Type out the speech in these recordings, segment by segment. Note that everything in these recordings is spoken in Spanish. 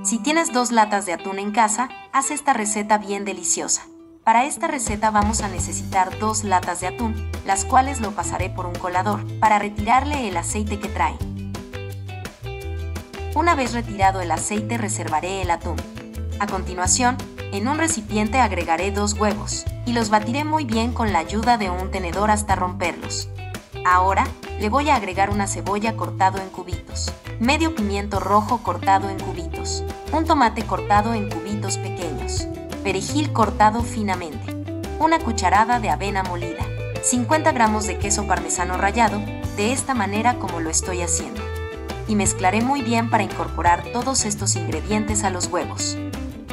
Si tienes dos latas de atún en casa, haz esta receta bien deliciosa. Para esta receta vamos a necesitar dos latas de atún, las cuales lo pasaré por un colador, para retirarle el aceite que trae. Una vez retirado el aceite reservaré el atún. A continuación, en un recipiente agregaré dos huevos, y los batiré muy bien con la ayuda de un tenedor hasta romperlos. Ahora, le voy a agregar una cebolla cortado en cubitos, medio pimiento rojo cortado en cubitos, un tomate cortado en cubitos pequeños, perejil cortado finamente, una cucharada de avena molida, 50 gramos de queso parmesano rallado, de esta manera como lo estoy haciendo. Y mezclaré muy bien para incorporar todos estos ingredientes a los huevos.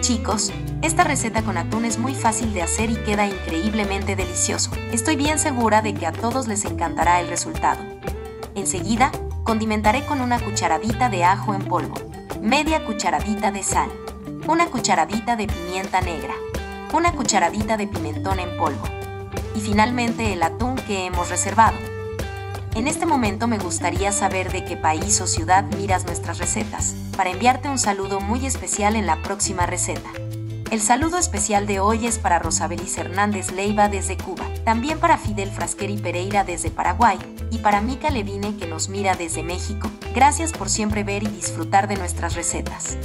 Chicos, esta receta con atún es muy fácil de hacer y queda increíblemente delicioso. Estoy bien segura de que a todos les encantará el resultado. Enseguida, condimentaré con una cucharadita de ajo en polvo, media cucharadita de sal, una cucharadita de pimienta negra, una cucharadita de pimentón en polvo y finalmente el atún que hemos reservado. En este momento me gustaría saber de qué país o ciudad miras nuestras recetas, para enviarte un saludo muy especial en la próxima receta. El saludo especial de hoy es para Rosabelis Hernández Leiva desde Cuba, también para Fidel Frasqueri Pereira desde Paraguay y para Mica Levine que nos mira desde México. Gracias por siempre ver y disfrutar de nuestras recetas.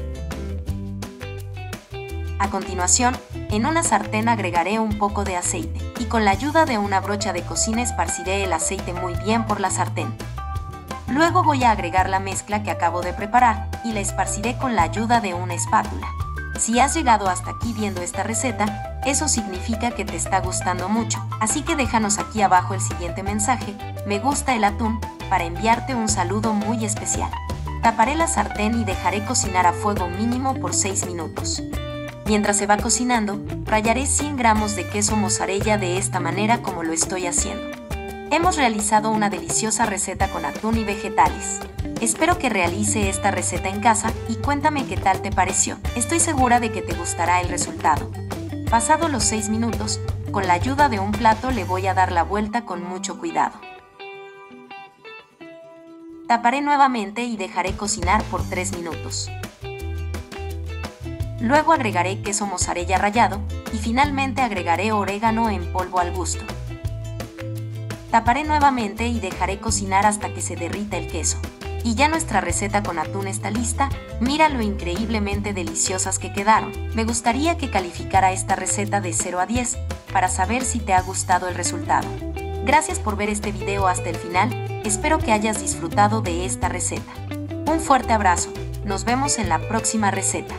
A continuación, en una sartén agregaré un poco de aceite y con la ayuda de una brocha de cocina esparciré el aceite muy bien por la sartén. Luego voy a agregar la mezcla que acabo de preparar y la esparciré con la ayuda de una espátula. Si has llegado hasta aquí viendo esta receta, eso significa que te está gustando mucho, así que déjanos aquí abajo el siguiente mensaje, me gusta el atún, para enviarte un saludo muy especial. Taparé la sartén y dejaré cocinar a fuego mínimo por 6 minutos. Mientras se va cocinando, rallaré 100 gramos de queso mozzarella de esta manera como lo estoy haciendo. Hemos realizado una deliciosa receta con atún y vegetales. Espero que realice esta receta en casa y cuéntame qué tal te pareció. Estoy segura de que te gustará el resultado. Pasado los 6 minutos, con la ayuda de un plato le voy a dar la vuelta con mucho cuidado. Taparé nuevamente y dejaré cocinar por 3 minutos. Luego agregaré queso mozzarella rallado y finalmente agregaré orégano en polvo al gusto. Taparé nuevamente y dejaré cocinar hasta que se derrita el queso. Y ya nuestra receta con atún está lista, mira lo increíblemente deliciosas que quedaron. Me gustaría que calificara esta receta de 0 a 10 para saber si te ha gustado el resultado. Gracias por ver este video hasta el final, espero que hayas disfrutado de esta receta. Un fuerte abrazo, nos vemos en la próxima receta.